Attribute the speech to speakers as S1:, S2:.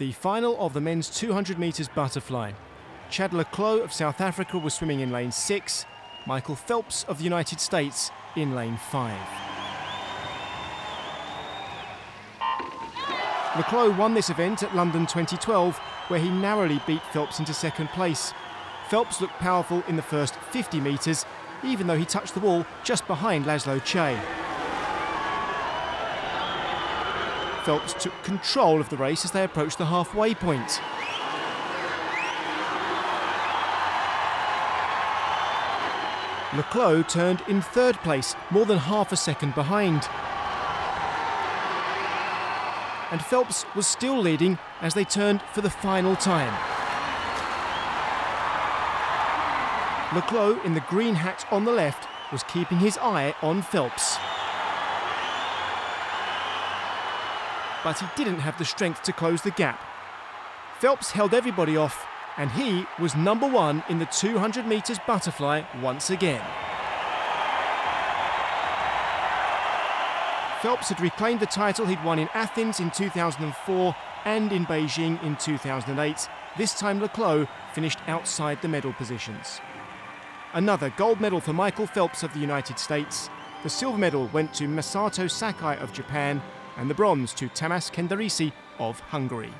S1: The final of the men's 200 metres butterfly. Chad le Clos of South Africa was swimming in lane 6, Michael Phelps of the United States in lane 5. le Clos won this event at London 2012, where he narrowly beat Phelps into second place. Phelps looked powerful in the first 50 metres, even though he touched the wall just behind Laszlo Cseh. Phelps took control of the race as they approached the halfway point. le Clos turned in third place, more than half a second behind. And Phelps was still leading as they turned for the final time. le Clos, in the green hat on the left, was keeping his eye on Phelps. But he didn't have the strength to close the gap. Phelps held everybody off, and he was number one in the 200 metres butterfly once again. Phelps had reclaimed the title he'd won in Athens in 2004 and in Beijing in 2008. This time le Clos finished outside the medal positions. Another gold medal for Michael Phelps of the United States. The silver medal went to Masato Sakai of Japan, and the bronze to Tamas Kenderesi of Hungary.